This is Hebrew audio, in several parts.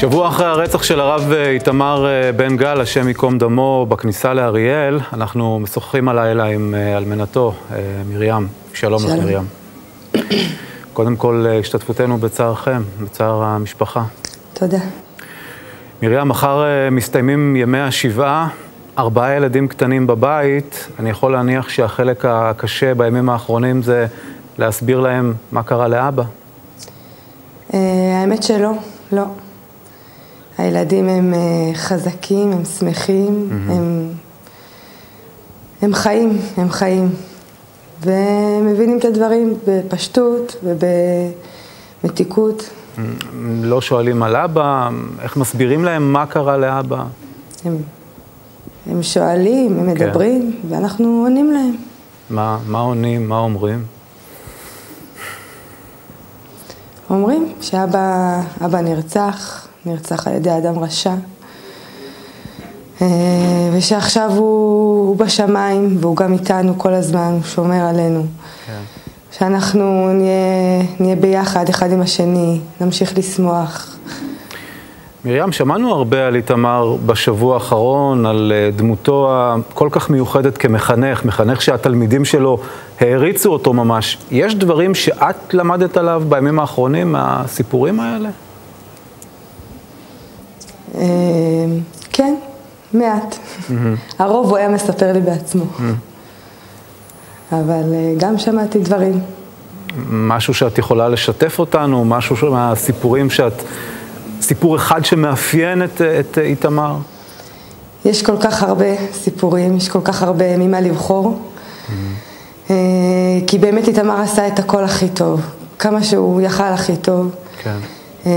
שבוע אחרי הרצח של הרב איתמר בן גל, השם ייקום דמו, בכניסה לאריאל, אנחנו משוחחים הלילה עם אלמנתו, מרים. שלום לך, מרים. קודם כל, השתתפותנו בצערכם, בצער המשפחה. תודה. מרים, מחר מסתיימים ימי השבעה, ארבעה ילדים קטנים בבית. אני יכול להניח שהחלק הקשה בימים האחרונים זה להסביר להם מה קרה לאבא. האמת שלא, לא. הילדים הם חזקים, הם שמחים, mm-hmm. הם, הם חיים, הם חיים. והם מבינים את הדברים בפשטות ובמתיקות. לא שואלים על אבא, איך מסבירים להם מה קרה לאבא? הם, הם שואלים, הם כן. מדברים, ואנחנו עונים להם. מה, מה עונים? מה אומרים? אומרים שאבא נרצח, נרצח על ידי אדם רשע, אה, ושעכשיו הוא, הוא בשמיים, והוא גם איתנו כל הזמן, הוא שומר עלינו. כן. שאנחנו נהיה, נהיה ביחד, אחד עם השני, נמשיך לשמוח. מרים, שמענו הרבה על איתמר בשבוע האחרון, על אה, דמותו הכל כך מיוחדת כמחנך, מחנך שהתלמידים שלו העריצו אותו ממש. יש דברים שאת למדת עליו בימים האחרונים מהסיפורים האלה? אה, כן, מעט. Mm-hmm. הרוב הוא היה מספר לי בעצמו. Mm-hmm. אבל אה, גם שמעתי דברים. משהו שאת יכולה לשתף אותנו? משהו מהסיפורים שאת... סיפור אחד שמאפיין את, את איתמר? יש כל כך הרבה סיפורים, יש כל כך הרבה ממה לבחור. Mm-hmm. כי באמת איתמר עשה את הכל הכי טוב. כמה שהוא יכל הכי טוב. כן. אה,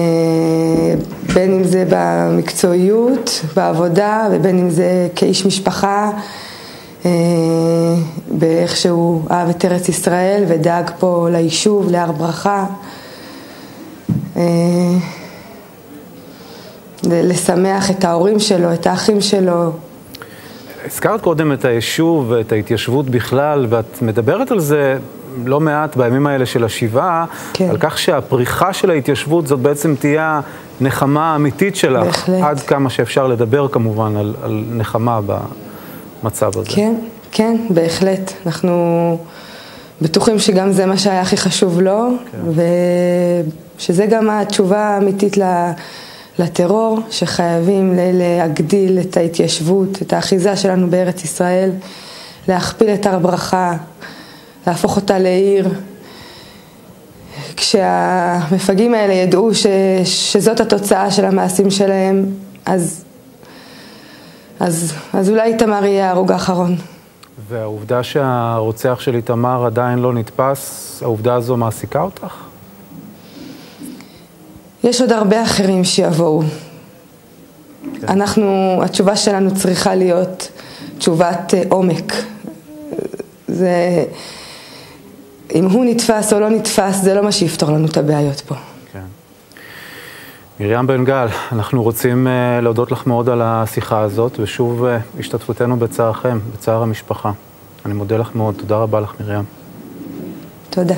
בין אם זה במקצועיות, בעבודה, ובין אם זה כאיש משפחה, אה, באיך שהוא אהב את ארץ ישראל ודאג פה ליישוב, להר ברכה. אה, לשמח את ההורים שלו, את האחים שלו. הזכרת קודם את היישוב ואת ההתיישבות בכלל, ואת מדברת על זה לא מעט בימים האלה של השבעה, כן. על כך שהפריחה של ההתיישבות זאת בעצם תהיה הנחמה האמיתית שלך. בהחלט. עד כמה שאפשר לדבר כמובן על, על נחמה במצב הזה. כן, כן, בהחלט. אנחנו בטוחים שגם זה מה שהיה הכי חשוב לו, כן. ושזה גם התשובה האמיתית לטרור, שחייבים להגדיל את ההתיישבות, את האחיזה שלנו בארץ ישראל, להכפיל את הר ברכה. להפוך אותה לעיר. כשהמפגעים האלה ידעו ש, שזאת התוצאה של המעשים שלהם, אז, אז, אז אולי איתמר יהיה ההרוג האחרון. והעובדה שהרוצח של איתמר עדיין לא נתפס, העובדה הזו מעסיקה אותך? יש עוד הרבה אחרים שיבואו. כן. אנחנו, התשובה שלנו צריכה להיות תשובת אה, עומק. זה... אם הוא נתפס או לא נתפס, זה לא מה שיפתור לנו את הבעיות פה. כן. מרים בן גל, אנחנו רוצים uh, להודות לך מאוד על השיחה הזאת, ושוב uh, השתתפותנו בצערכם, בצער המשפחה. אני מודה לך מאוד, תודה רבה לך מרים. תודה.